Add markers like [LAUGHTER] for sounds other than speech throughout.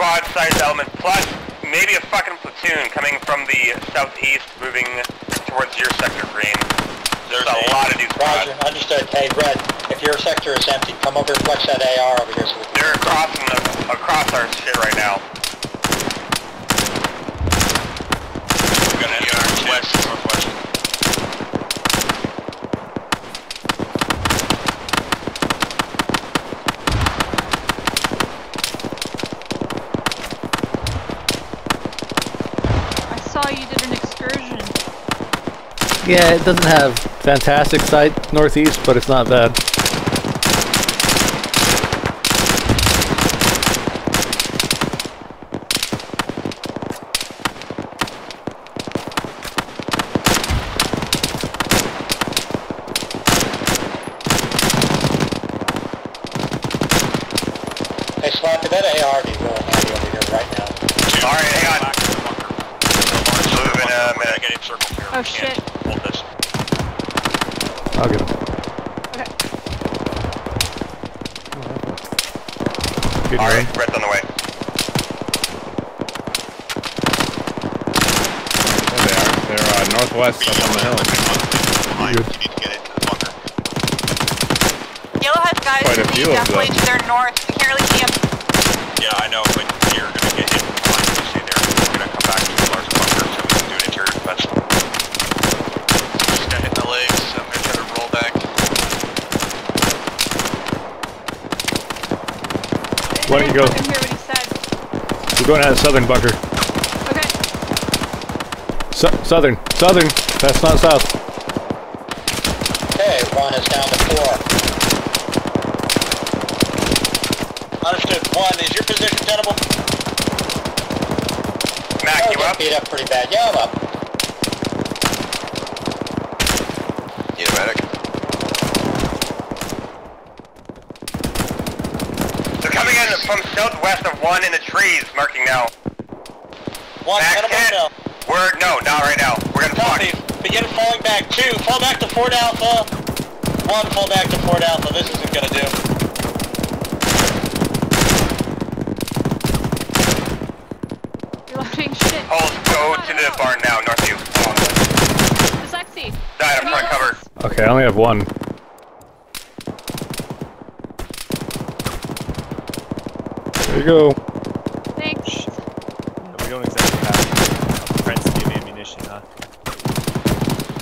squad sized element plus maybe a fucking platoon coming from the southeast moving towards your sector green. There's a lot of new squads. Roger, understood. Hey, Red, if your sector is empty, come over and flex that AR over here so we can... They're crossing the, across our shit right now. We're gonna enter west, northwest. I saw you did an excursion. Yeah, it doesn't have fantastic sight northeast, but it's not bad. Hey, Slappy, that AR be real handy over here right now. Alright, hang on. Back to the bunker. Move in a We're minute. getting circled here. Oh, We can't shit. Hold this. I'll get him. Okay. Good Alright, range. Red's on the way. There they are. They're northwest up on the hill. Behind. Good. You need to get into the bunker. Yellowhead guys Quite a few of definitely them. to their north. We can't really see them. Yeah, I know, but you're gonna get hit behind you stay there. We're gonna come back to the larger bunker so we can do an interior defense. Just got hit in the legs, so I'm gonna try to roll back. Why don't you go? I didn't hear what he said. We're going out of southern bunker. Okay. Su southern, southern. That's not south. Okay, one is down to four. Understood. One, is your position tenable? Mac, Oh, you get up? beat up pretty bad. Yeah, I'm up. Need a medic? They're coming in from southwest of one in the trees, marking now. One, Back tenable ten. now. We're, no, not right now. We're gonna talk. Copy. Begin falling back. Two, fall back to Fort Alpha. One, fall back to Fort Alpha. This isn't gonna do. Reloading shit. Holes, go to the barn now, north of you. Sexy. Died up front cover. Okay, I only have one. There you go. Thanks. We don't exactly have friends to give ammunition, huh?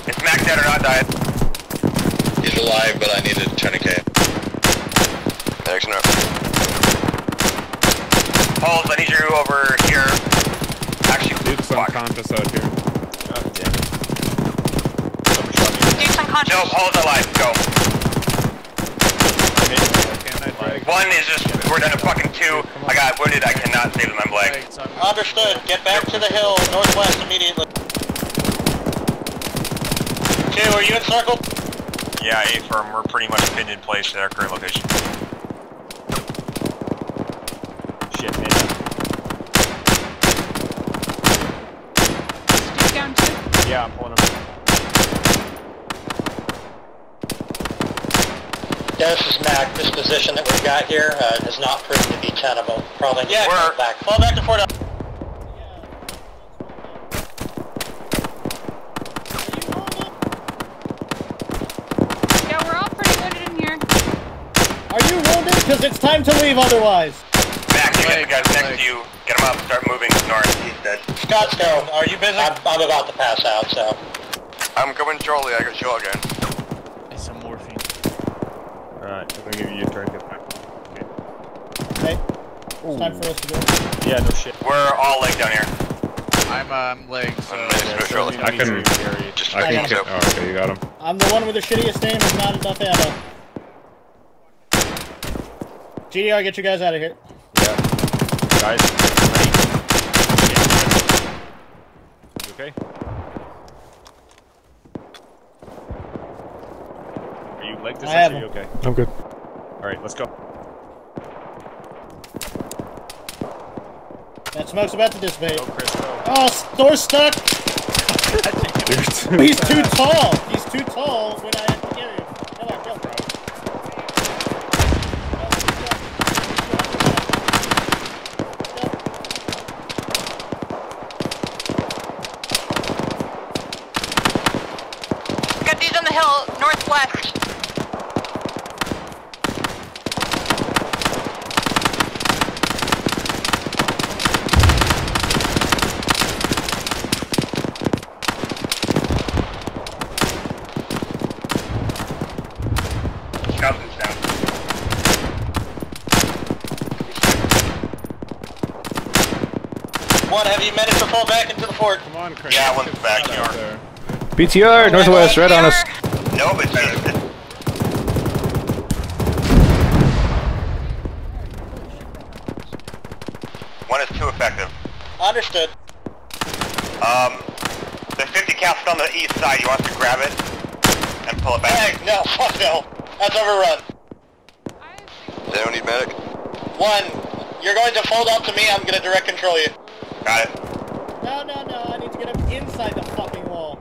Is Mac dead or not died? He's alive, but I need a tourniquet. Thanks, no. Holes, I need you over here. Actually, Dude, some fuck. compass out here. God damn it. Someone shot me. Dude's unconscious. No, Holes alive. Go. Can I drag? One is just, we're down to fucking two. I got wounded, I cannot save them, I'm leg. Understood. Get back to the hill, northwest immediately. Two, are you in circle? Yeah, A firm. We're pretty much pinned in place at our current location. Shit, man. Down too. Yeah, I'm pulling him. Dennis is Mac. This position that we've got here uh, has not proven to be tenable. Probably need Yeah, to fall we're- back. Fall back to Fort Yeah, we're all pretty loaded in here. Are you wounded? Because it's time to leave otherwise. Mac, you get the guys next to you. Get them up, start moving north. He's dead. Scottsdale, are you busy? I'm, I'm about to pass out, so. I'm going Charlie. I got shot again. Some. Alright, I'm gonna give you a tourniquet back. Okay. It's time for us to go. Yeah, no shit. We're all leg down here. I'm um leg, so I'm yeah, gonna so Charlie. I can- Area. just I can I kill. Oh, okay, you got him. I'm the one with the shittiest aim and not enough ammo. GDR, get you guys out of here. Yeah. Guys, ready? You okay? Are you leg I distance? have you him. okay? I'm good. Alright, let's go. That smoke's about to dissipate. Go, Chris, go. Oh, s- door's stuck! [LAUGHS] He's too tall! He's too tall when I have to carry him. Come on, go. on the hill, northwest. Scouts is down. One, have managed to fall back into the fort? Come on, Chris. Yeah, one's back here. there. BTR, northwest, right on us. No, but he's... One is too effective. Understood. Um, the 50 cap's on the east side. You want us to grab it and pull it back? Hey, no, [LAUGHS] fuck no. That's overrun. Does anyone need medic? One, you're going to fold up to me, I'm gonna direct control you. Got it. No, no, no. I need to get him inside the fucking wall.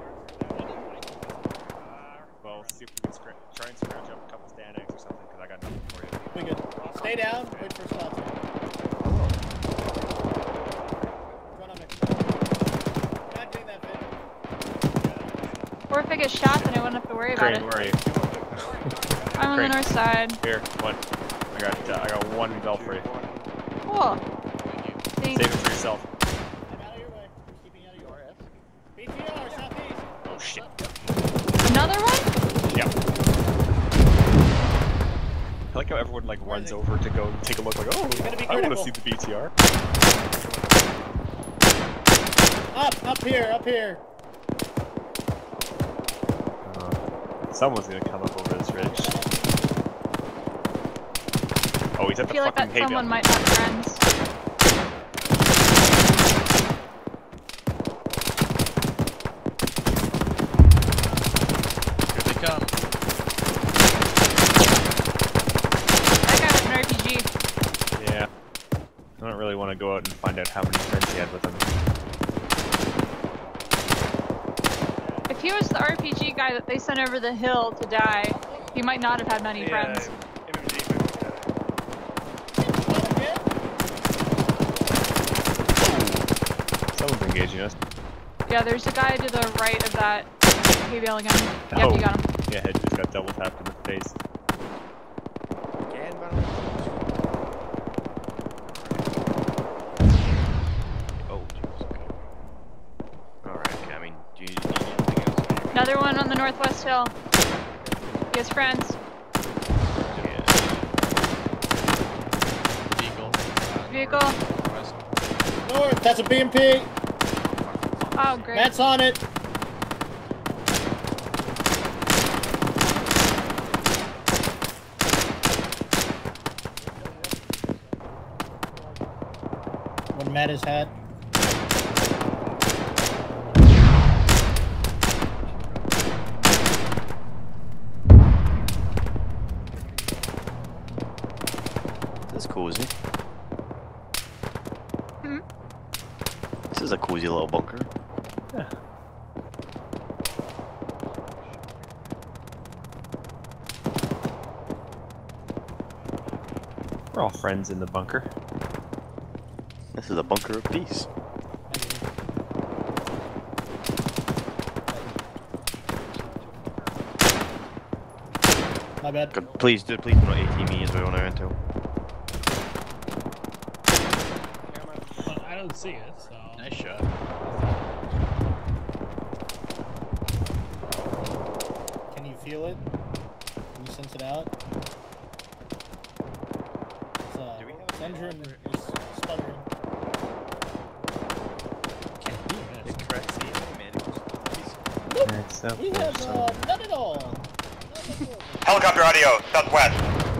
Well, see if we can scra- try and scratch up a couple Stanags or something, because I got nothing for you. We good. Stay down. Wait for spots. Run on me. God dang that fit. Or if I get shot, then I won't have to worry about Crane, it. where are you? I'm on the north side. Here, one. I got, uh, I got one bell for you. Cool. Thanks. Save it for yourself. I'm out of your way. I'm Keeping out of your RS. BTR, southeast. Oh shit. Another one? Yeah. I like how everyone like runs over to go take a look, like, oh, gonna be I want to see the BTR. Up, up here, up here. Someone's gonna come up over this ridge. Oh, he's I at the feel like that hay bale. someone might have friends. Here they come. That guy with an RPG. Yeah. I don't really want to go out and find out how many friends he had with him. If he was the RPG guy that they sent over the hill to die, he might not have had many friends. Someone's engaging us. Yeah, there's a guy to the right of that hay bale again. Yep, Oh. you got him. Yeah, head just got double tapped in the face. Oh, jeez. Okay. Alright, okay, I mean, do you need anything else? Another one on the northwest hill. He has friends. Yeah. Vehicle. West. North, that's a BMP. Oh, great. That's on it. When Matt is hat. This is cozy. Hmm? This is a cozy little bunker. Yeah. We're all friends in the bunker. This is a bunker of peace. My bad. Please do, please do not AT me as well when I enter. Well, I don't see it, so. Nice shot. Can you feel it? Can you sense it out? It's, uh, Do we have a engine is sputtering. Can't do this. Correct. See, It's up We there have somewhere. uh, none at all. None at all. Helicopter audio, southwest.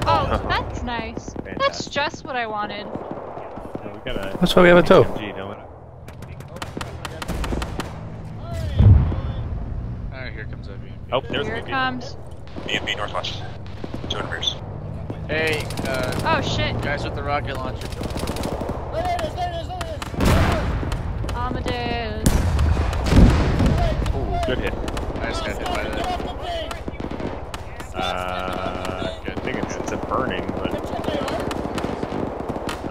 Oh, that's nice. That's just what I wanted. No, we got a That's why we have a tow. SMG, don't we? Alright, here comes that BMP. Oh, there's Here a it BB. comes. BMP northwest. 200 meters. Hey, uh, Oh shit, guys with the rocket launcher. There it is, there it is, there it is. Amadeus. Ooh, good hit. I just got hit by that. off the. Uh, I think it's, it's a burning, but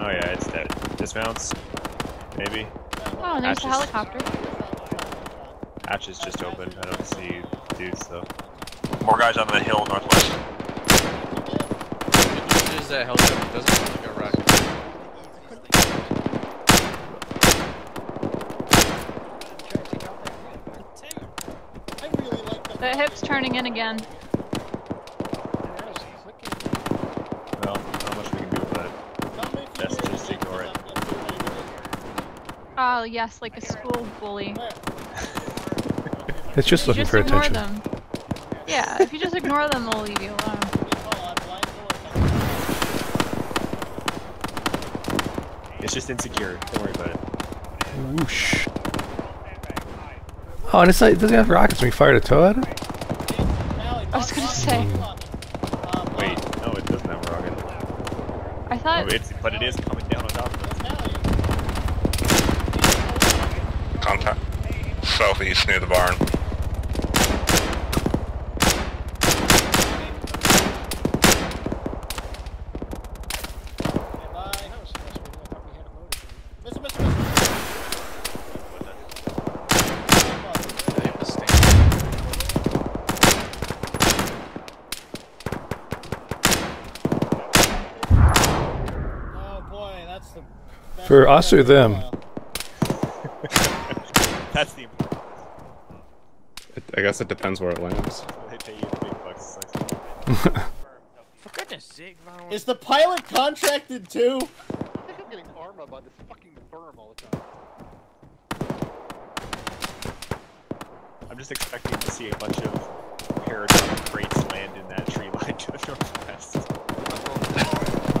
oh yeah, it's dead. Dismounts, maybe. Oh, there's the Ashes. helicopter. Hatch is just open. I don't see dudes though. More guys on the hill northwest. Good news is that helicopter doesn't look like a rocket. I the. The hip's turning in again. Well, not much we can do with that. Best just ignore it. Oh yes, like a school bully. It's just looking just for attention. them. Yeah, if you just ignore them, they'll leave you alone. It's just insecure. Don't worry about it. Oh, Whoosh. Oh, and it's not, it doesn't have rockets when you fire a TOW at it? I was gonna say. Wait, no, it doesn't have rockets. rocket. I Oh, thought. it's, but it is coming down on top of us. Contact. Southeast near the barn. For us or them? [LAUGHS] That's the important. I guess it depends where it lands. They pay you the big bucks. It's like, [LAUGHS] For goodness sake, Vaughn. Is the pilot contracted too? I'm getting armor by this fucking firm all the time. I'm just expecting to see a bunch of paratronic crates land in that tree line to the northwest.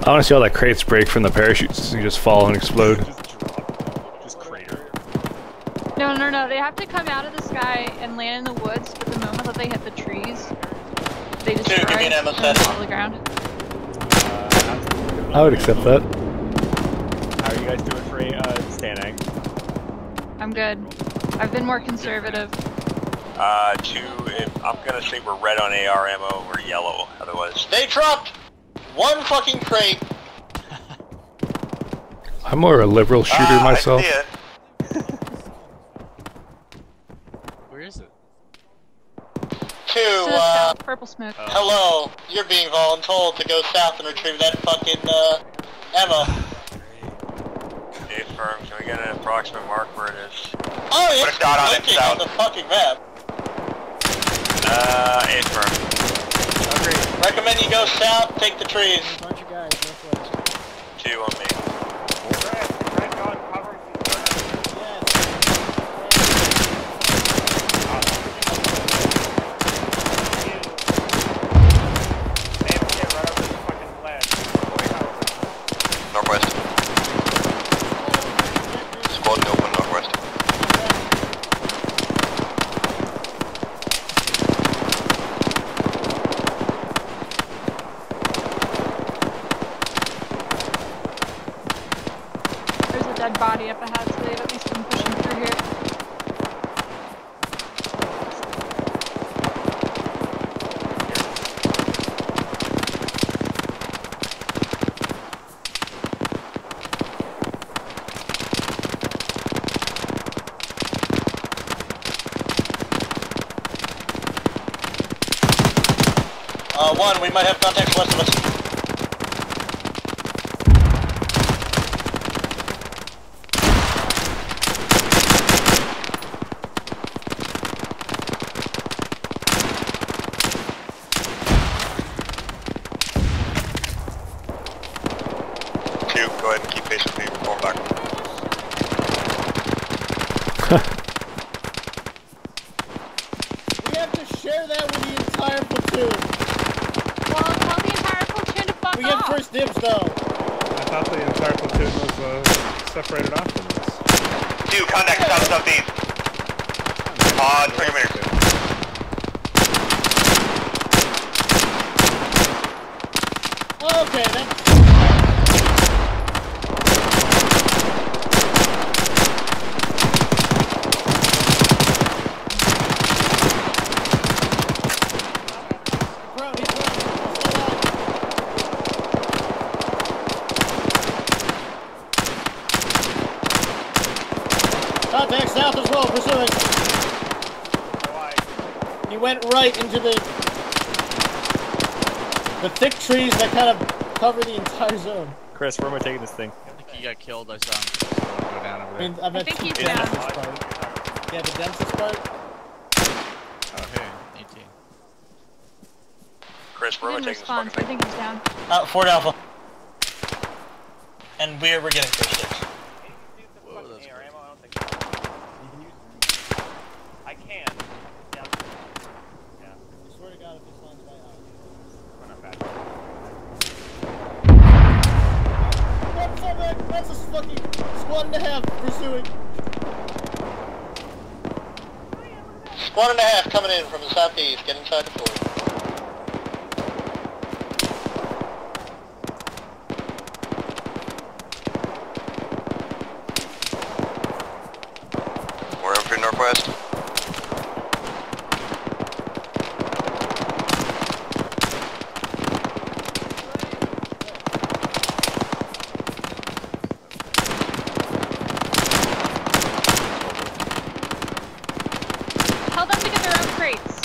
I want to see all that crates break from the parachutes and just fall and explode. No, no, no. They have to come out of the sky and land in the woods. But the moment that they hit the trees, they Two, destroy give me an ammo and set. fall to the ground. I would accept that. How are you guys doing for a uh, Stanag? I'm good. I've been more conservative. Uh, two, if, I'm gonna say we're red on AR ammo, we're yellow, otherwise. They dropped one fucking crate. [LAUGHS] I'm more a liberal shooter Ah, myself. I see it. [LAUGHS] Where is it? Two, To uh, south, purple smoke. hello. You're being voluntold to go south and retrieve that fucking, uh, ammo. Dave firm, can we get an approximate mark where it is? Oh, Put it's a dot on it, blinking on the fucking map. Uh, A firm. Recommend you go south, take the trees. Bunch of guys northwest. Two on me. Northwest. Squad open northwest. There's a dead body up ahead, so they've at least been pushing through here. Uh, one, we might have contacts west of us. Two, go ahead and keep pace with me, we're going back. We have to share that with the entire platoon. Well, tell the entire platoon to fuck We get off. first dibs though. I thought the entire platoon was uh, separated off from this. Two, contact south southeast. 3 meters. Okay, that's. South as well, pursuing. He went right into the The thick trees that kind of cover the entire zone. Chris, where am I taking this thing? I think he got killed. I saw him go down over I there. mean, I, meant think the he's densest down. part. Yeah, the densest part. Oh, hey, 18. Chris, He where am I didn't taking this respond, so I think he's down. Uh, Fort Alpha. And we're, we're getting first six. Whoa, that's AR ammo? I don't think so. I can. Yeah. Yeah, I swear to God, if this line's right out. we're not bad. That's so bad. That's a squad and a half pursuing. Half coming in from the southeast, getting inside the fort. We're over to northwest. Tell them to get their own crates.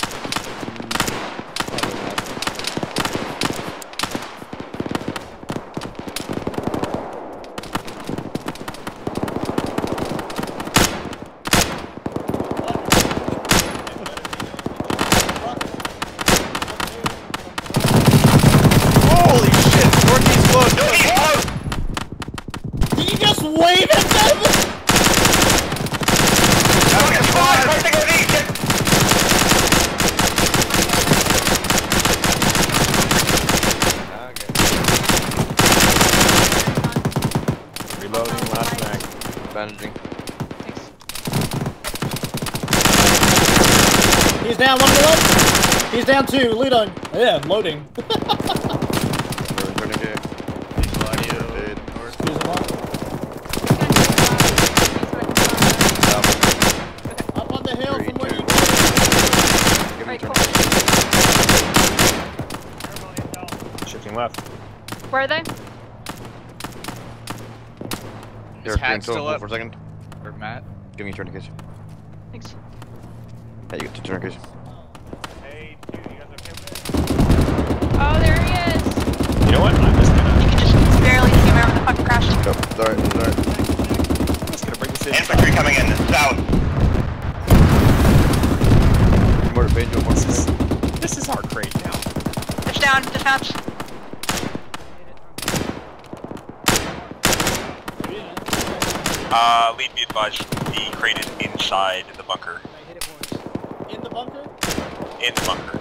Holy shit! Northeast close! Did you just wave at them? Okay, squad, first thing on east, get Reloading, last mag. Bandaging. Thanks. He's down one to the left. He's down two. Lead on. Yeah, loading. We're turning here. Audio. Dude. Excuse me. Up on the hill Three, from where two, you. Give Right, cool. Shifting left. Where are they? Here, Is green Hat toe, still up? for a second. Or Matt? Give me your tourniquets. Thanks. Hey, you get two tourniquets. Hey, dude, you guys okay with it? Oh, there he is. You know what? I'm just gonna, You can just barely see him over the fucking crash. Go. Sorry, sorry. I'm just gonna bring this in. Infantry coming in, south. More to Banjo, more This is, to this is our crate now. Push down, dispatch. Uh, lead be advised, the crate is inside the bunker. In the bunker? In the bunker.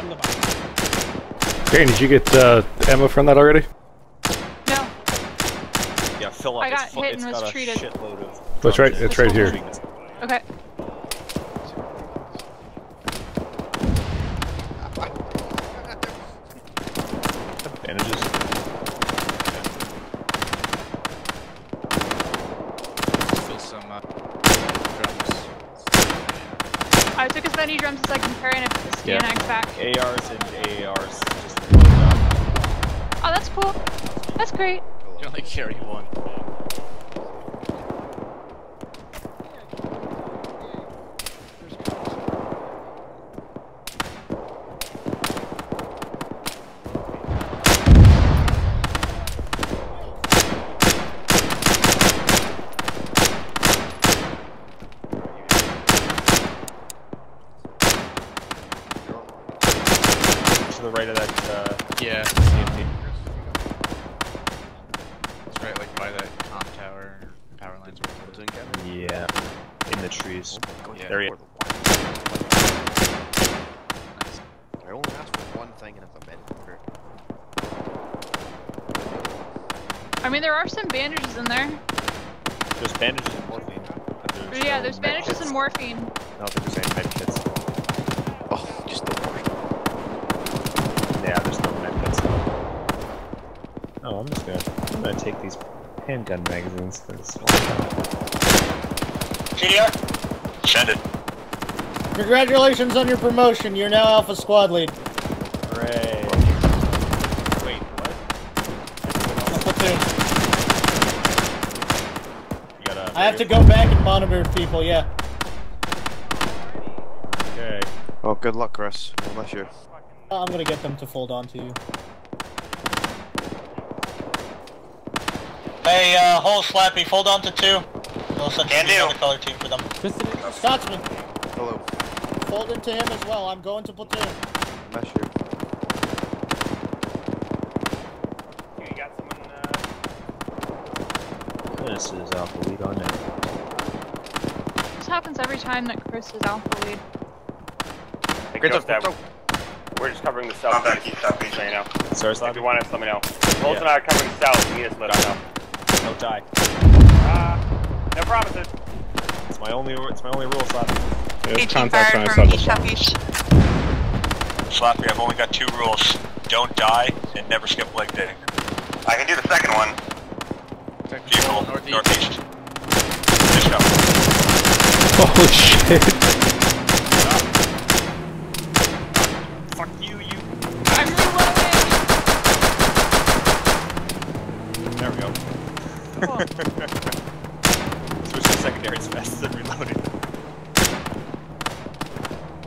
In the bunker. Kane, did you get uh, ammo from that already? No. Yeah, fill up. I got it's hit and it's was got a treated. shitload of That's right, drums it's right here. Okay. Bandages. Still some uh, drums. I took many drums as I can carry and I put the Yeah. Scanax back. ARs and AARs just. Oh, that's cool. That's great. You only carry one. To the right of that, uh, Yeah. CMT. It's right like by that com tower or power lines or whatever. Yeah. In the trees. Yeah. There he is. Nice. I only asked for one thing and it's a med bunker. I mean, there are some bandages in there. There's bandages and morphine. there's Yeah, um, there's bandages kits. and morphine. I don't think there's any med kits. Oh, just the worst. Yeah, there's no med kits. Oh, I'm just gonna, I'm gonna take these handgun magazines. Cause GDR? Send it. Congratulations on your promotion. You're now Alpha Squad Lead. Hooray. Wait, what? A platoon. You gotta. I have to go back and monitor people, yeah. Okay. Oh, good luck, Chris. Unless you're. I'm gonna get them to fold onto you. Hey, uh, whole Slappy, fold on to two. We'll send Can do. the color team for them. Scotsman, Hello. fold into him as well. I'm going to platoon. Miss you. You got someone, This is Alpha Lead on now. This happens every time that Chris is alpha lead. Hey, Great Joe, stuff, Stab, We're just covering the southeast. southeast right now. Sorry, If you want us, let me know. Bulls Yeah. and I are covering south. You need us, let us know. Don't die. Uh, no promises. It's my only. It's my only rule, Slappy. There's contact on our south. Slappy, I've only got two rules. Don't die and never skip leg day. I can do the second one. Vehicle, Northeast. northeast. Holy shit. Fuck you, you. I'm reloading! There we go. [LAUGHS] Switch to secondary as fast as I'm reloading.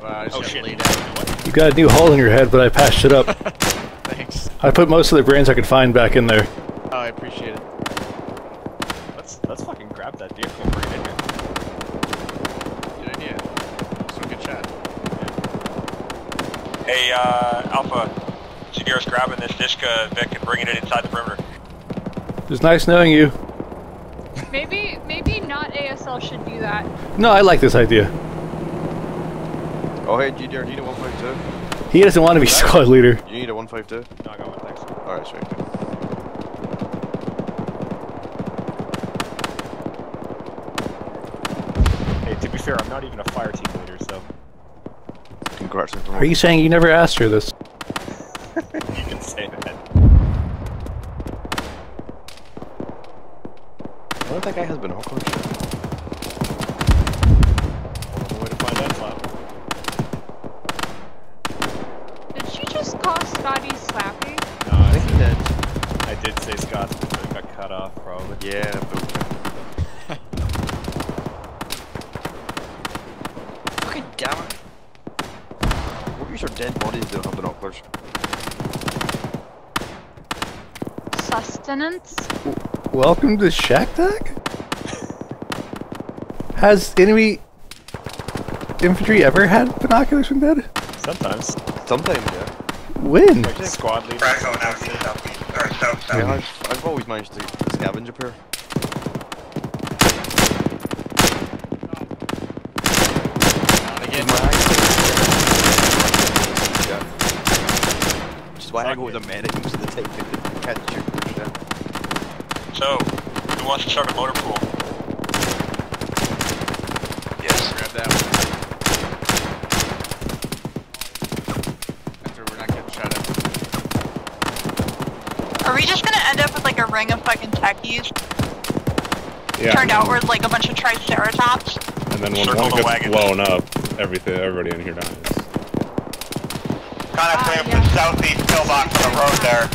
Wow, Oh shit. You got a new hole in your head, but I patched it up. [LAUGHS] Thanks. I put most of the brains I could find back in there. Oh, I appreciate it. Let's let's fucking grab that vehicle and bring it in here. Good idea. So good shot. Hey, uh, Alpha. Zagiro's grabbing this Dishka Vic and bringing it inside the perimeter. It was nice knowing you. Maybe, maybe not ASL should do that. No, I like this idea. Oh, hey, GDR, do you need a 152? He doesn't want to be squad leader. You need a 152? No, I got one, thanks. Alright, sweet. Hey, to be fair, I'm not even a fire team leader, so Congrats Are you saying you never asked her this? you can say that. I don't think I has been awkward. One way to find that slap. Did she just call Scotty Slappy? No, I I, think he did. I did say Scott's, but it got cut off, probably. Yeah, but... Fucking damn it. What use are dead bodies that don't have binoculars? Sustenance? Welcome to ShackTac? Has enemy infantry ever had binoculars from dead? Sometimes. Sometimes, yeah. When? Like squad leader. Bracco now, southeast. Or south, Yeah. I've, I've always managed to scavenge a pair. Not again. Yeah. Which is why I go with the medic most of the time. to Catch your shit. So, who wants to start a motor pool? Yes. Grab that one. After we're not getting shot at. Are we just gonna end up with like a ring of fucking techies Yeah. turned outward like a bunch of triceratops? And then when Circle one the gets wagon. blown up, everything, everybody in here dies. Kind of coming up yeah. from southeast pillbox on the road there.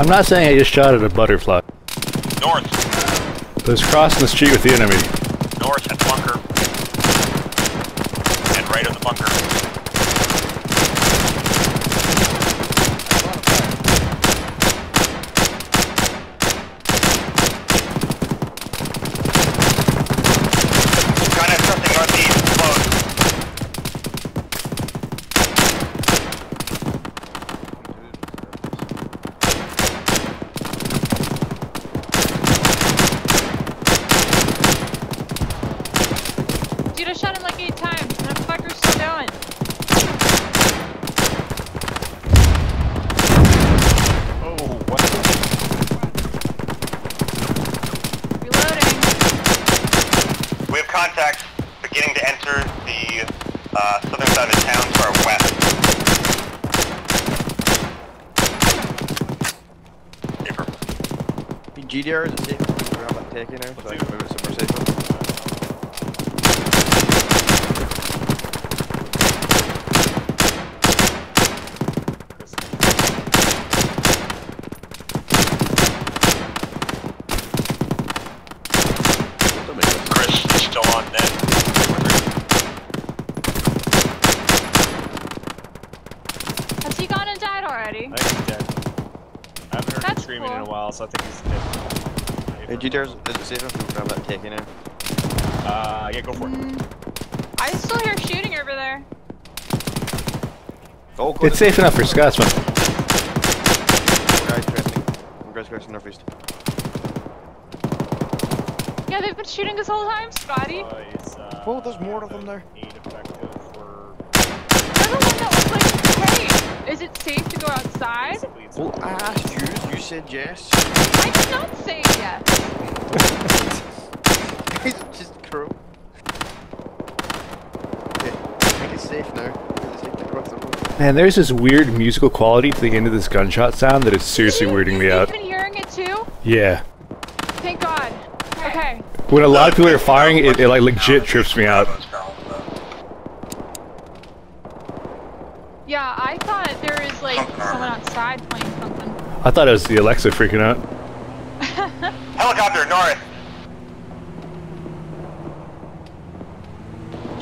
I'm not saying I just shot at a butterfly. North. But it's crossing the street with the enemy. North at the bunker. And right of the bunker. Contact something northeast, close. Dude, I shot him like eight times, and that fucker's still going. Oh, what? Reloading. We have contacts beginning to enter the uh, southern side of town to our west. Paper. Hey, GDR, is it safe that tech in there? So I can move it somewhere safer? Don't make this. Chris is still while, so I think he's dead. Hey, GDR, is it safe if we grab that taking now? Uh, yeah, go for it. Mm, I still hear shooting over there. Oh, It's safe enough for Scotsman. Guys crossing. Guys crossing northeast. Yeah, they've been shooting this whole time, Scotty. Uh, uh, Oh, there's more of them there. For You're the one like, hey, is it safe to go outside? basically it's Well, I asked you, you said yes. I did not say yes. [LAUGHS] it's just crow. Okay, I think it's safe now. It's safe to cross the. Man, there's this weird musical quality to the end of this gunshot sound that is seriously weirding me out. You've been hearing it too? Yeah. Thank God. Okay. When a lot of people are firing, it, it like legit trips me out. Yeah, I thought there was like someone outside playing something. I thought it was the Alexa freaking out. [LAUGHS] Helicopter north.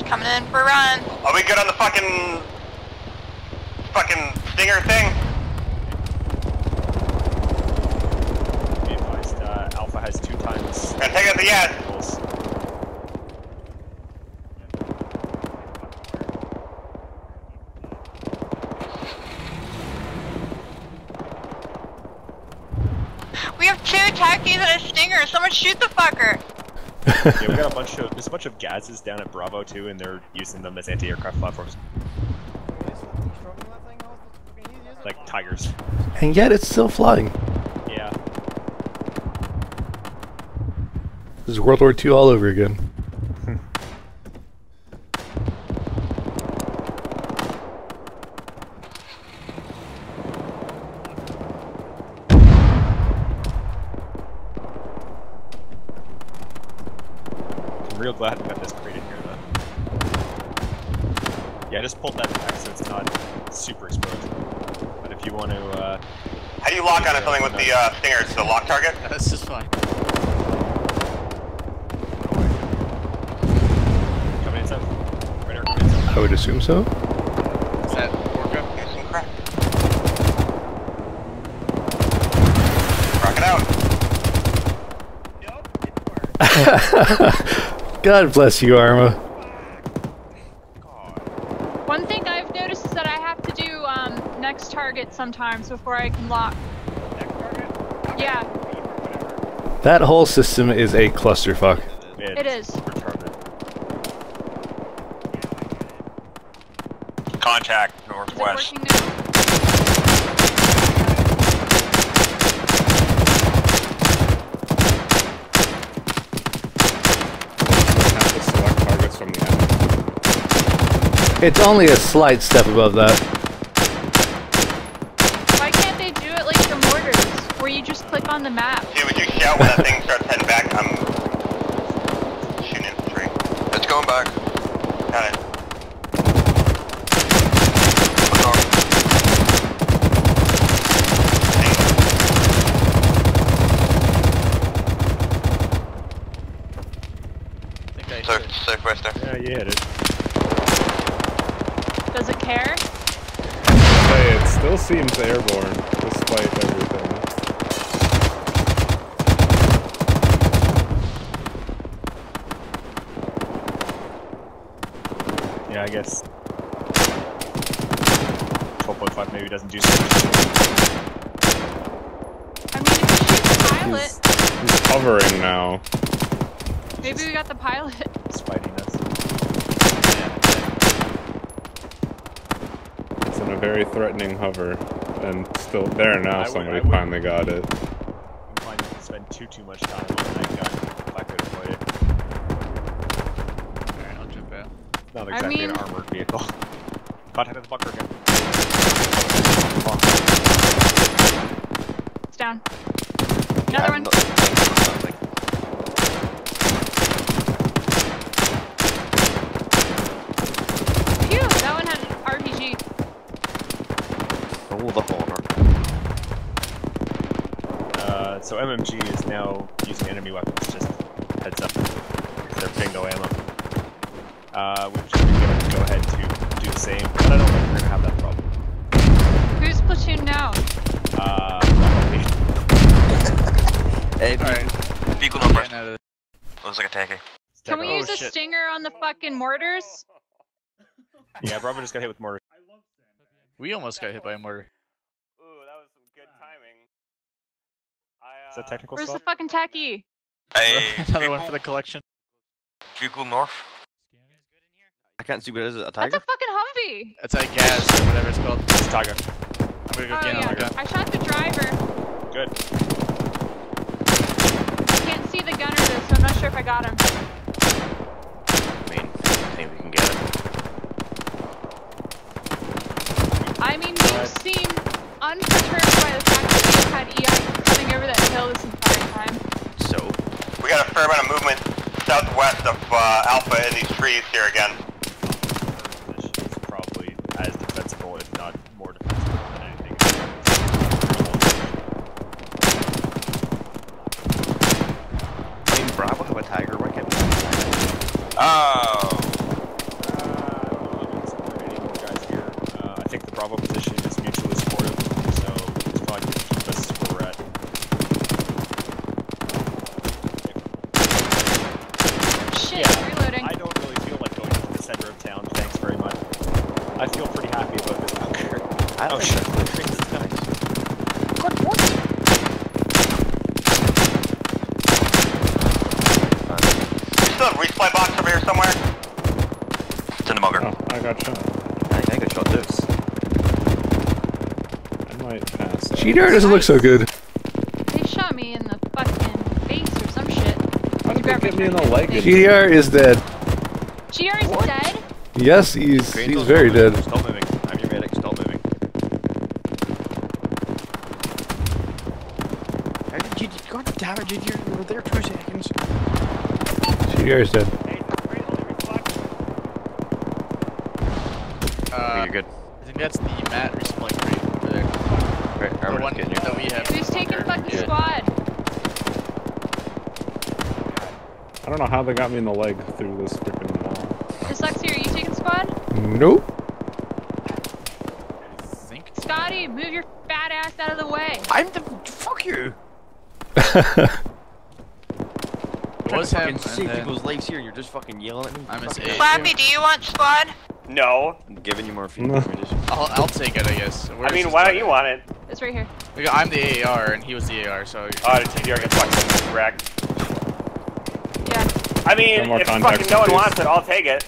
Coming in for a run. Are we good on the fucking fucking stinger thing? Be advised, uh, Alpha has two times. And take out the yes. vehicles. We have two tackies and a stinger. Someone shoot the fucker. yeah, we got a bunch of there's a bunch of gases down at Bravo too, and they're using them as anti-aircraft platforms, like tigers. And yet it's still flying. Yeah. This is World War II all over again. I'm real glad we got this crate in here though. Yeah, I just pulled that back so it's not super exposed. But if you want to, uh, How do you lock onto something with the uh, stinger? Is it a lock target? [LAUGHS] That's just fine. coming in south. Radar coming in south. I would assume so. Is that Orca? Here's some crack. Rock it out. [LAUGHS] God bless you, Arma. One thing I've noticed is that I have to do um, next target sometimes before I can lock. Yeah, That whole system is a clusterfuck. It's Contact northwest. working now? have to select targets from the enemy. It's only a slight step above that. Why can't they do it like the mortars, where you just click on the map? Dude, would you shout when that thing starts heading back? I'm shooting infantry. It's going back. Got it. I think I South, should. southwest there. Yeah, you hit it. Does it care? Say, it still seems airborne, despite everything. Yeah, I guess. 12.5 maybe doesn't do so much. I mean, if you shoot the pilot, He's hovering now. maybe we got the pilot. Spidey nuts. It's in a very threatening hover. And still there now, I somebody would- finally got it. I'm inclined to spend too too much time on that gun if I could avoid it. Alright, I'll jump out. Not I exactly an armored vehicle. [LAUGHS] Contact at the bunker again. It's down. Another one. Phew, that one had an RPG. Oh, the horror. Uh, so MMG is now using enemy weapons, just heads up. They're bingo ammo. Uh, we've just been given go ahead to do the same, but I don't think we're gonna have that problem. Who's platoon now? Uh, probably. [LAUGHS] Hey, Vehicle number. Looks like a tanky. Can we Oh, use a shit. stinger on the fucking mortars? Yeah, Bravo just got hit with mortar. [LAUGHS] We almost got hit by a mortar. Ooh, that was some good timing. Is that technical Where's the fucking techie? Hey, Another one for the collection. vehicle north. I can't see what it is. A That's tiger? a fucking Humvee. That's a gas or whatever it's called. It's Tiger. I'm gonna go Oh get another yeah, gun. I shot the driver. Good. I can't see the gunner though, so I'm not sure if I got him. I mean, I think we can get it. I mean, you seem unperturbed by the fact that you had EI coming over that hill this entire time. So, We got a fair amount of movement southwest of these trees here again. Position is probably as defensible, if not more defensible than anything. I mean, Bravo have a tiger. Why can't we have a tiger? oh, Uh, I think the Bravo position is mutually supportive, so it's probably going to keep us where we're at. Shit, Yeah, reloading. I don't really feel like going into the center of town. Thanks very much. I feel pretty happy about this bunker. I don't Oh, think shit. that's the this guy's. You still have a resupply box over here somewhere? it's in the bunker. Oh, I got shot. I think I got shot this. I might pass. doesn't look so good. They shot me in the fucking face or some shit. How did they get me in the leg? GDR is dead. GR is dead? Yes, he's Green he's very open. dead. Stop moving. I'm your medic. Stop moving. How did you? God damn it, GDR! You were there two seconds. GDR is dead. Uh, you're good. I think that's the mat resupply crate over there. Right, The one getting that we have. Who's taking fucking Yeah. squad? I don't know how they got me in the leg through this freaking wall. Dslyecxi, are you taking squad? Nope. think. Scotty, move your fat ass out of the way. I'm the fuck you. It was him, fucking and then- people's lives here, and you're just fucking yelling at me. I'm his Fucking- aide. Flappy, do you want squad? No. I'm giving you morphine. Let me just- I'll, I'll take it, I guess. I mean, why don't you want it? It's right here. We got- I'm the AAR, and he was the AR, so. Oh, the TDR gets fucking wrecked. Yeah. I mean, Some more if context, fucking no one wants it, I'll take it.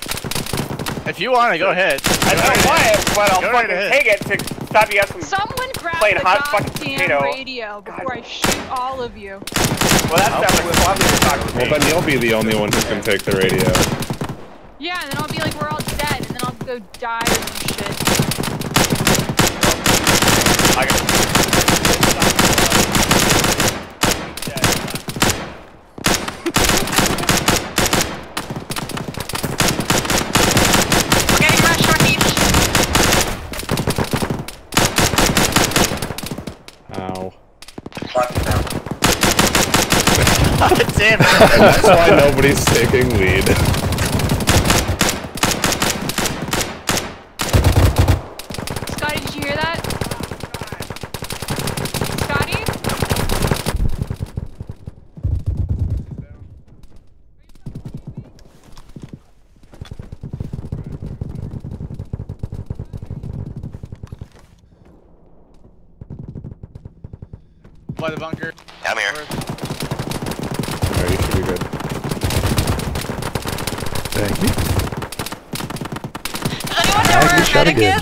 If you want to, go ahead. I don't want it, but I'll Go right fucking ahead. take it to stop you guys from... Someone grab Playing the hot fucking goddamn potato. radio before I shoot all of you. Well, that's not what Fluffy was talking to Well, then you'll be the only one who can take the radio. Yeah, and then I'll be like, we're all dead, and then I'll go die or some shit. I got... We're getting rushed northeast. Ow. [LAUGHS] Damn And that's why [LAUGHS] nobody's taking lead. Scotty, did you hear that? Scotty? By the bunker. I'm here. Alright, you should be good. Thank you. Does anyone know I where just shot medic is?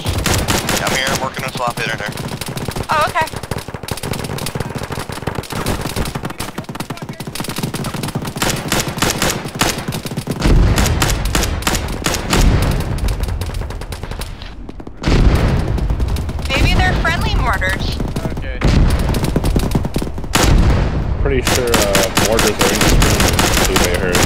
I'm here. I'm working on swap hitter there. Oh, okay. Maybe they're friendly mortars. Okay. Pretty sure uh, mortars are indiscriminate, who they heard.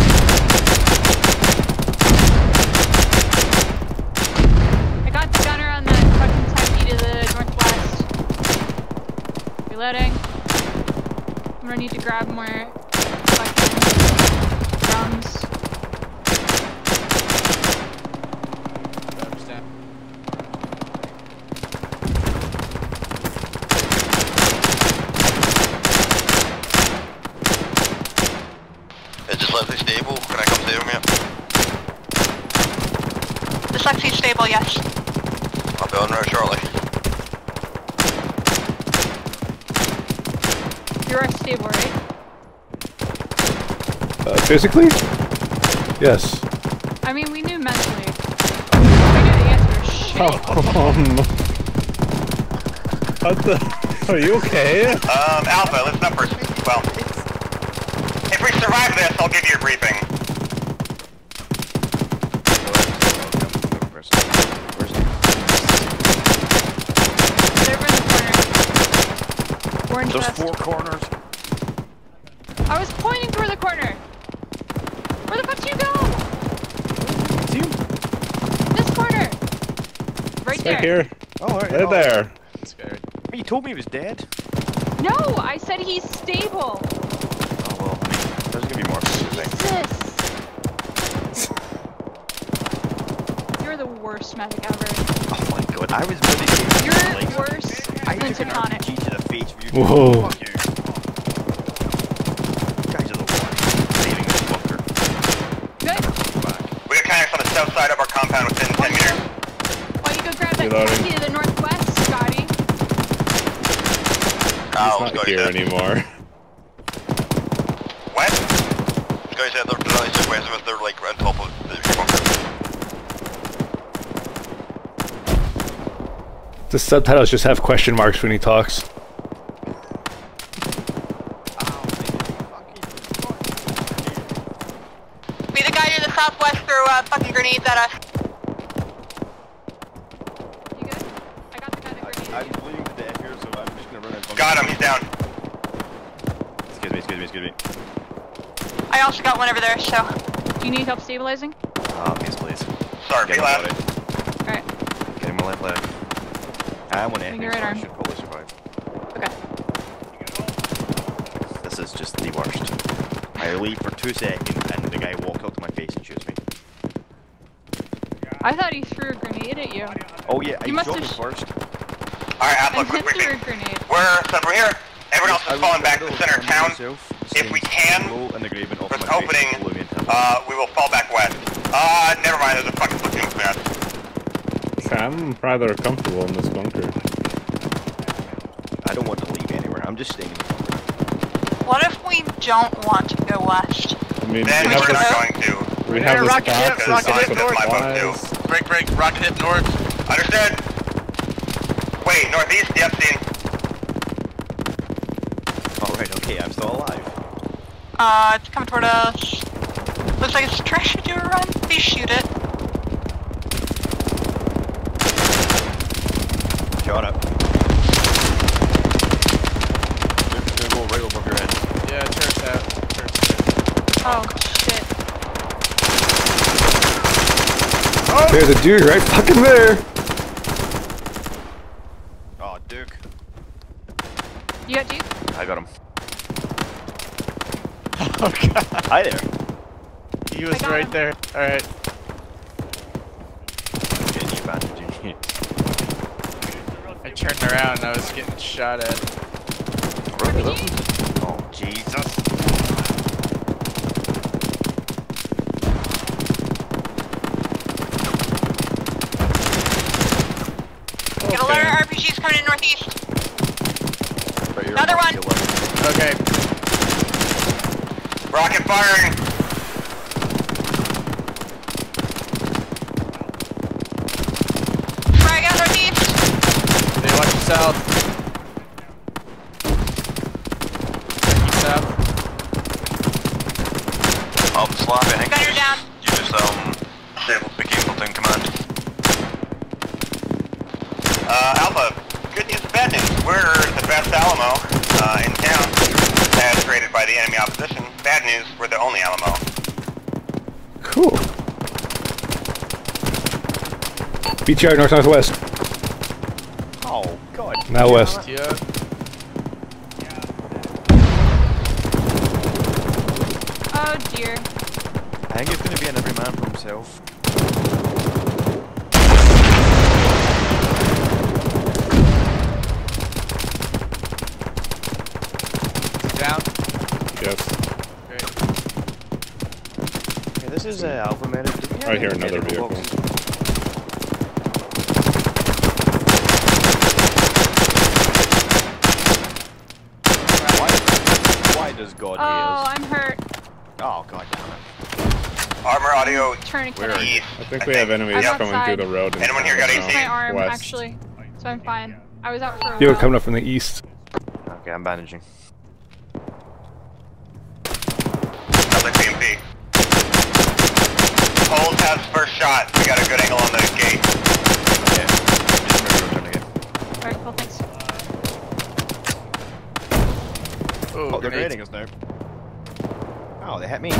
I got the gunner on that fucking techie to the northwest. Reloading. I'm gonna need to grab more fucking drums. Understand. stable? Can I come save him yet? The Lexi's stable, yes. I'll be on route shortly. You're stable, right? Uh, physically? Yes. I mean, we knew mentally. I knew the answer was shit. [LAUGHS] Um, what the? Are you okay? Um, Alpha, listen up first. Well, if we survive this, I'll give you a briefing. They're the corner. Those four corners. I was pointing toward the corner. Where the fuck did you go? It's you. This corner. Right oh, Right oh. there. here. Oh, right. Right there. Scared. You told me he was dead. No, I said he's stable. Oh well, there's gonna be more specific. Jesus. You're the worst medic ever. Oh my god, I was really You're like, worse I than took an Taconic. RPG to the face. Whoa. Fuck you. You guys are the worst. Saving this bunker. Good. Back. We got contacts on the south side of our compound within 10 meters. Why you go grab that Reloading. taxi to the northwest, Scotty? He's Ow, not Scotty here dead. anymore. [LAUGHS] What? Guys said they're denying sequence with they're like on top of the bunker. The subtitles just have question marks when he talks. Be the guy to the southwest threw uh, fucking grenades at us. You good? I got the guy that grenaded I'm you. bleeding to death here, so I'm just gonna run out. Got him, he's down. Excuse me, excuse me, excuse me. I also got one over there, so. Do you need help stabilizing? Ah, yes, please. Sorry, Get be him last. Alright. Get him a left. I want to Bring your right so arm. should probably survive. Okay. This is just the worst. I leave for two seconds and the guy walks up to my face and shoots me. I thought he threw a grenade at you. Oh yeah, You he must shot me have sh- first. Alright, Alpha, And him quick briefing. grenade. We're, so we're here. Everyone else is was falling back to the center of town. myself, If we staying can, low in the graven off There's my opening. face, blew me into him. Uh, we will fall back west. Uh, never mind, there's a fucking platoon for us. I'm rather comfortable in this bunker. I don't want to leave anywhere. I'm just staying in the bunker. What if we don't want to go west? I mean, Then we we're not going to. we have this rocket box ship, as rocket ship north. supplies. North. Break, break, rocket hip north. Understood? Wait, northeast? Yep, seen. Alright, okay, I'm still alive. Uh, it's coming toward us. Looks like it's trying to do a run. Please shoot it. Shot up. It's gonna go right above your head. Yeah, church out. Church out. Oh, shit. There's a dude right fucking there. Oh, Duke. You got Duke? I got him. Oh god. Hi there. He was right him. there. Alright. Getting the advantage in here. I turned around and I was getting shot at. Oh, Jesus. Get a lot of RPGs coming in northeast. Right here, Another Mark, one. your left. Okay. Rocket firing. Frag out northeast. They watch the south. Keep south. Um, Slappy, I think Gunner you down. just, you just, um, became platoon command. Uh, Alpha, good news and bad news. We're the best Alamo, uh, in town, as created by the enemy opposition. Bad news, we're the only Alamo. Cool. BTR north northwest. Oh, God. Now west. Yeah. Oh, dear. I think it's gonna be an every man for himself. Down. Yes. Great. This is uh, Alpha Medic. Do we have I hear any another medical vehicle. boxes? Why, why does God Oh, hear I'm hurt. us? Oh, god damn it. Armor audio Tourniquet. Where are you? east. I think we have enemies I'm coming outside. through the road. in Anyone here got town uh, AC? now. My arm, West. actually. So I'm fine. I was out for a You were coming up from the east. Okay, I'm bandaging. Sounds like BMP. Hold has first shot. We got a good angle on the gate. Okay. Just remember your turn again. Alright, cool, thanks. Oh, they're grenading us now. Oh, they hit me.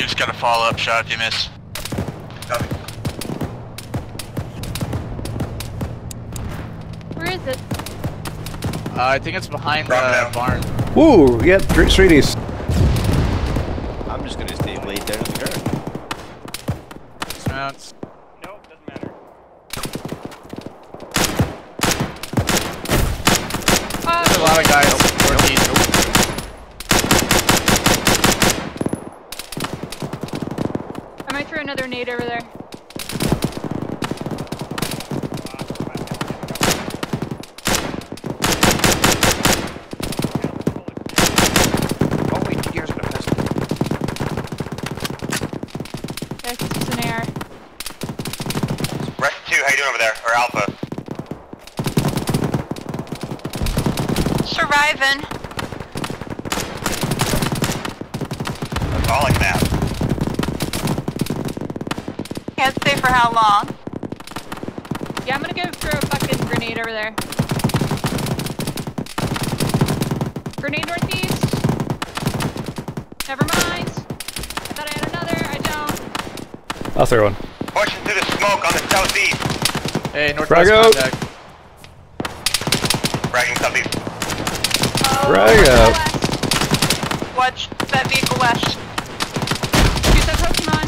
Dude's got a follow-up shot if you miss. Copy. Where is it? Uh, I think it's behind the Drop down. barn. Woo! Yep, straight, straight east. I'm just gonna stay laid down in the ground. Dismounts. No, doesn't matter. Oh, There's a lot of guys northeast. I might throw another nade over there. Oh wait, you guys got a pistol. Yes, this is an air. Rest two, how you doing over there? Or Alpha? Surviving. That's all like that. Can't say for how long. Yeah, I'm gonna go throw a fucking grenade over there. Grenade northeast. Never mind. I thought I had another. I don't. I'll throw one. Pushing through the smoke on the southeast. Hey, northwest Frag contact. Bragging southeast. Oh, Frag out. Watch that vehicle west. Use that Pokemon.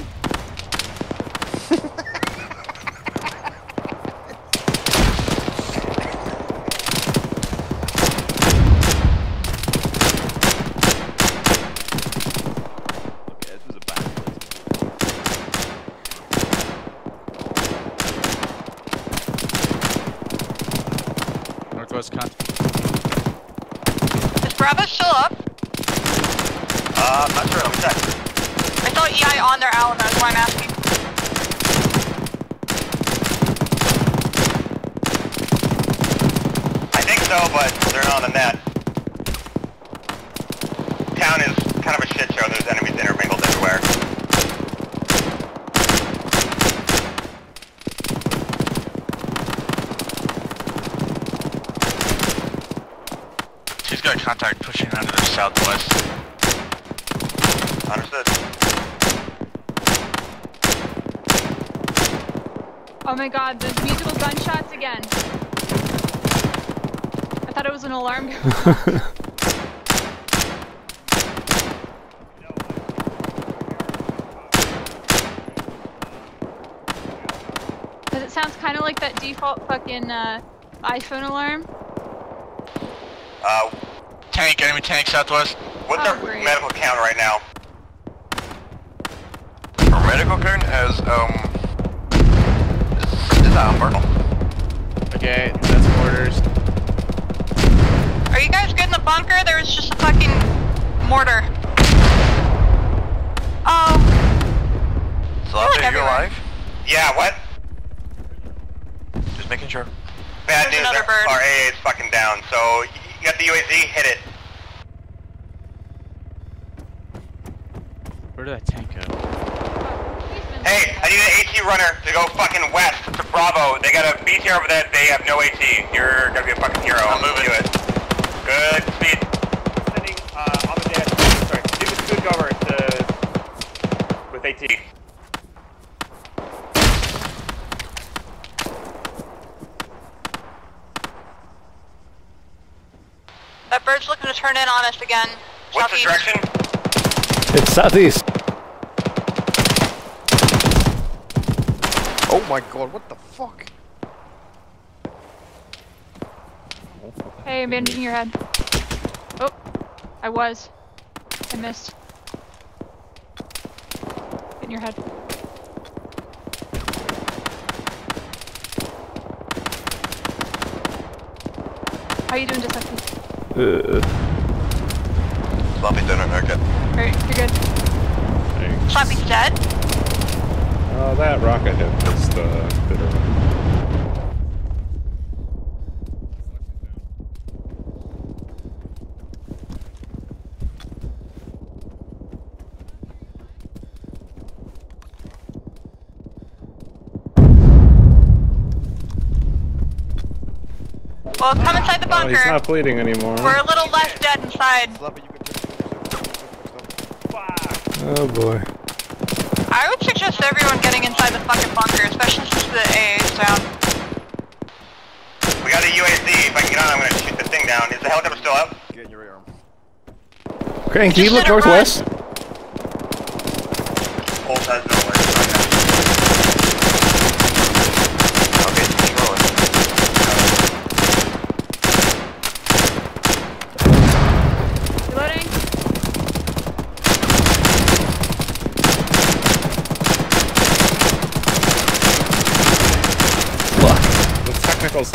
Okay, this was a bad place. Northwest contact. Is Bravo still up? Uh, I'm not sure, let me check. I saw EI on their Alamo, that's why I'm asking. I think so, but they're not on the net. Town is kind of a shit show. There's enemies intermingled everywhere. She's got contact pushing out to the southwest. Understood. Oh my god, those musical gunshots again. I thought it was an alarm. Because [LAUGHS] it sounds kind of like that default fucking uh, iPhone alarm. Uh, Tank, enemy tank southwest. what's Oh, our great. medical count right now? Our medical current has, um... Is, is Amber. Okay, that's orders. Are you guys good in the bunker? There was just a fucking mortar. Oh, So Look are you everywhere. alive? Yeah, what? Just making sure. Bad There's news, another our, bird. our AA is fucking down. So, you got the UAZ, hit it. Where did that tank go? Hey, I need an AT runner to go fucking west to Bravo. They got a BTR over there. They have no AT. You're gonna be a fucking hero. I'm moving. Do it. Good speed. Sending uh, Amadeus, sorry, David Scoot over to with AT. that bird's looking to turn in on us again. What's the direction? It's southeast. My god, what the fuck? Hey, I'm bandaging your head. Oh, I was. I missed. In your head. How are you doing, Deception? Uh, Sloppy dinner nugget. Alright, you're good. Thanks. Sloppy's dead. Oh, that rocket hit was the bitter one. Well, come inside the Oh, bunker. he's not bleeding anymore. We're a little less dead inside. Sloppy, you can turn oh boy. I suggest everyone getting inside the fucking bunker, especially since the AA is down. We got a UAZ. If I can get on, I'm gonna shoot the thing down. Is the helicopter still up? Get in your rear arm. Crane, can you Just look let run. northwest? Pulse has no light. Okay, control it. Reloading. Fuck. The technical southeast. Holy shit. You hit this dude. Thank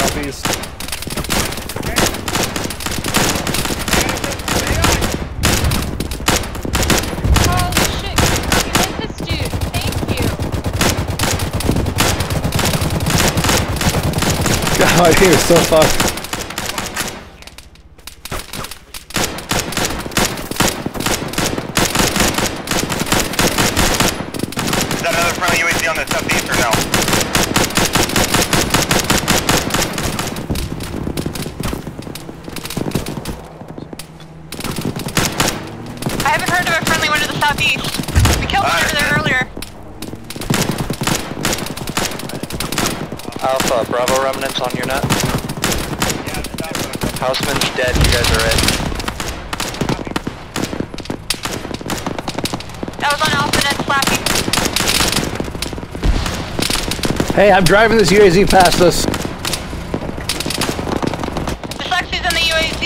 you. God, [LAUGHS] he was so fucked. Is that another friendly UAZ on the southeast or no? I haven't heard of a friendly one to the southeast. We killed one over there earlier. Alpha, Bravo remnants on your net. Houseman's dead, you guys are in. That was on Alpha Net Slappy. Hey, I'm driving this UAZ past us. Dslyecxi's in the UAZ.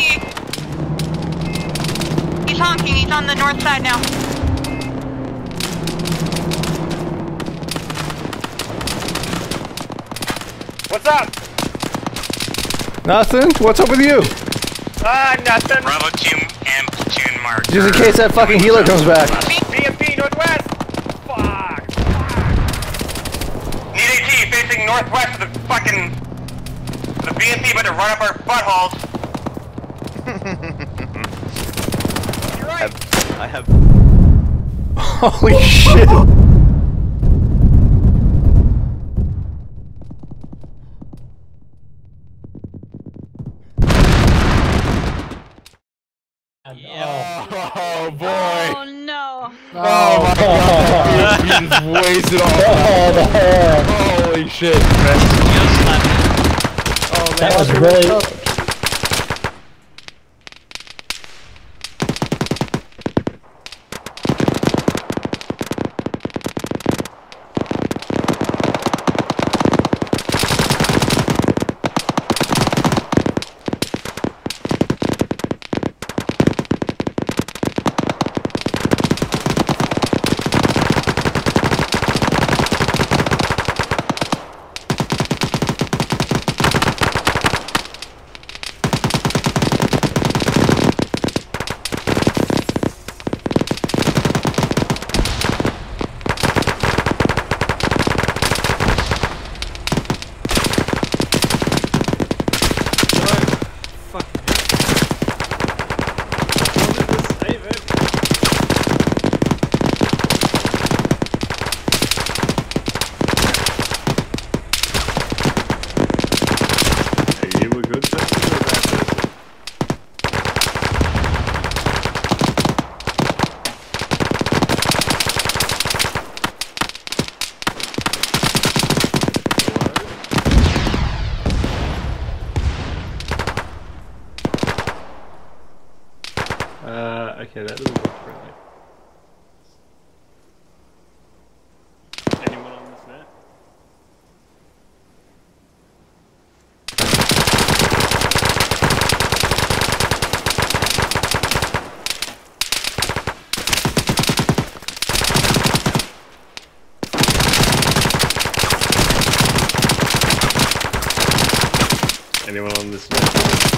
He's honking, he's on the north side now. What's up? Nothing? What's up with you? Ah, nothing. Bravo team and platoon mark. Just in case that fucking healer comes back. BMP northwest. Fuck. Need AT facing northwest of the fucking. The BMP about to run up our buttholes. [LAUGHS] You're right. I have. [LAUGHS] Holy shit. Anyone on this jet?